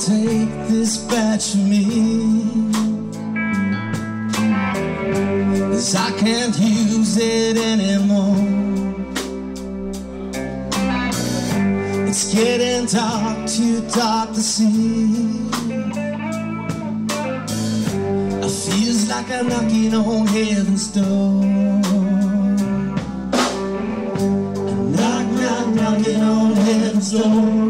take this batch of me. Cause I can't use it anymore. It's getting dark, too dark to see. It feels like I'm knocking on heaven's door. Knock, knock, knocking on heaven's door.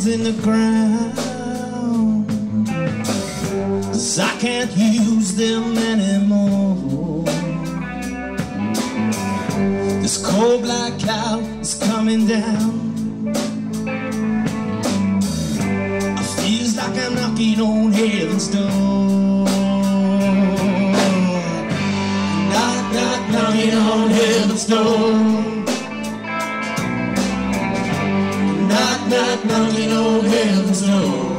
Guns in the ground. Cause I can't use them anymore. This cold black cloud is coming down. I feels like I'm knocking on heaven's door. Knock, knock, knocking on heaven's door Knock, knocking on heaven's door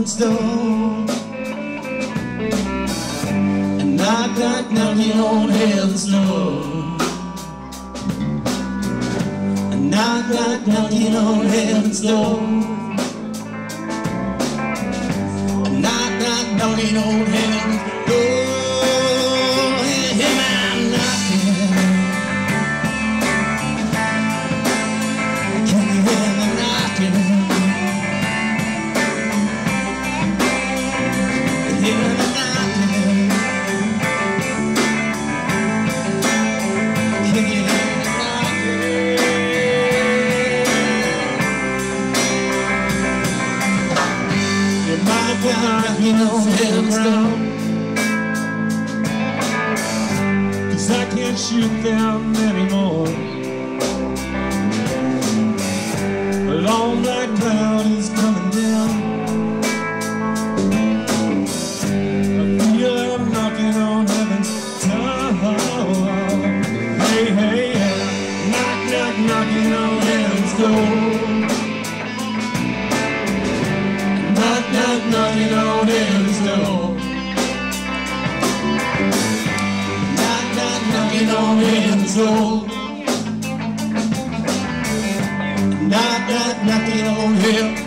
heaven's door. And knock, knock, knocking on heaven's door. And knock, knock, knocking on heaven's door. And knock, knock, knocking on heaven's Cause I can't shoot them anymore. Long black cloud knocking on heaven's door. Knock, knock, knocking on heaven's door. Knock, knock, knocking on heaven.